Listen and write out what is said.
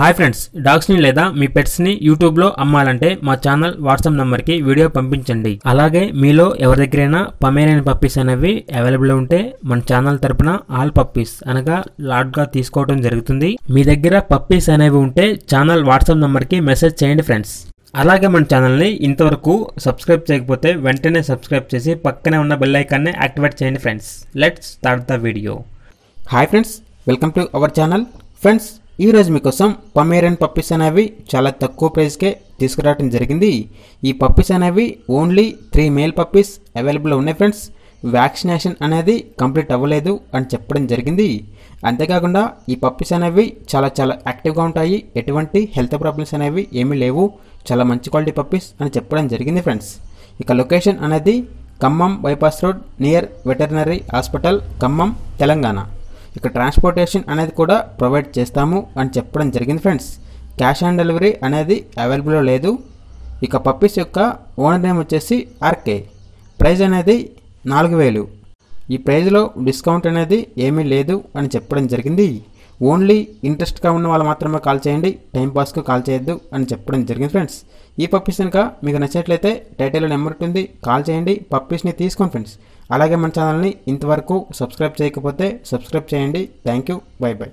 Hi friends డాగ్స్ని లేదా మీ పెట్స్ని యూట్యూబ్లో అమ్మాలంటే మా ఛానల్ వాట్సాప్ నెంబర్కి వీడియో పంపించండి. అలాగే మీలో ఎవరి దగ్గరైనా పమేరియన్ పప్పీస్ అనేవి అవైలబుల్ ఉంటే మన ఛానల్ తరపున ఆల్ పప్పీస్ అనగా లాట్గా తీసుకోవడం జరుగుతుంది. మీ దగ్గర పప్పీస్ అనేవి ఉంటే ఛానల్ వాట్సాప్ నెంబర్కి మెసేజ్ చేయండి ఫ్రెండ్స్. అలాగే మన ఛానల్ని ఇంతవరకు సబ్స్క్రైబ్ చేయకపోతే వెంటనే సబ్స్క్రైబ్ చేసి పక్కనే ఉన్న బెల్ ఐకాన్ని యాక్టివేట్ చేయండి friends. Let's start the video. Hi friends welcome to our channel. Friends ఈరోజు మీకోసం పమేరియన్ పప్పీస్ అనేవి చాలా తక్కువ ప్రైస్కే తీసుకురావడం జరిగింది. ఈ పప్పీస్ అనేవి only three male puppies available ఉన్నాయి ఫ్రెండ్స్ వ్యాక్సినేషన్ అనేది కంప్లీట్ అవ్వలేదు అని చెప్పడం జరిగింది. అంతేకాకుండా ఈ పప్పీస్ అనేవి చాలా చాలా యాక్టివ్గా ఉంటాయి. ఎటువంటి హెల్త్ ప్రాబ్లమ్స్ అనేవి ఏమీ లేవు. చాలా మంచి క్వాలిటీ పప్పీస్ అని చెప్పడం జరిగింది ఫ్రెండ్స్ ఇక లొకేషన్ అనేది Khammam bypass road near veterinary hospital Khammam Telangana. ఇక ట్రాన్స్పోర్టేషన్ అనేది కూడా ప్రొవైడ్ చేస్తాము అని చెప్పడం జరిగింది ఫ్రెండ్స్ క్యాష్ ఆన్ డెలివరీ అనేది అవైలబుల్లో లేదు. ఇక పప్పీస్ యొక్క ఓనర్ నేమ్ వచ్చేసి ఆర్కే ప్రైజ్ అనేది నాలుగు వేలు. ఈ ప్రైజ్లో డిస్కౌంట్ అనేది ఏమీ లేదు అని చెప్పడం జరిగింది. ఓన్లీ ఇంట్రెస్ట్గా ఉన్న వాళ్ళు మాత్రమే కాల్ చేయండి టైంపాస్కి కాల్ చేయొద్దు అని చెప్పడం జరిగింది ఫ్రెండ్స్. ఈ పప్పీస్ కనుక మీకు నచ్చినట్లయితే టైటిల్ నెంబర్ ఉంటుంది కాల్ చేయండి పప్పీస్ని తీసుకోండి ఫ్రెండ్స్. అలాగే మన ఛానల్ని ఇంతవరకు సబ్స్క్రైబ్ చేయకపోతే సబ్స్క్రైబ్ చేయండి. Thank you bye bye.